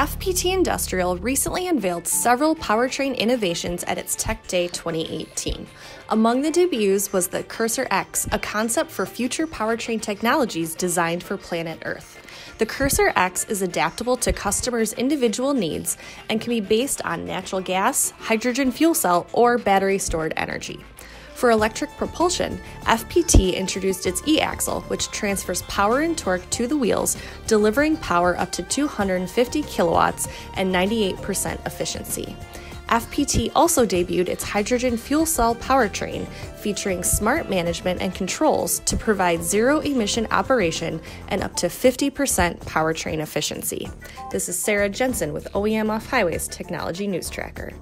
FPT Industrial recently unveiled several powertrain innovations at its Tech Day 2018. Among the debuts was the Cursor X, a concept for future powertrain technologies designed for planet Earth. The Cursor X is adaptable to customers' individual needs and can be based on natural gas, hydrogen fuel cell, or battery stored energy. For electric propulsion, FPT introduced its e axle, which transfers power and torque to the wheels, delivering power up to 250 kilowatts and 98% efficiency. FPT also debuted its hydrogen fuel cell powertrain, featuring smart management and controls to provide zero emission operation and up to 50% powertrain efficiency. This is Sarah Jensen with OEM Off Highways Technology News Tracker.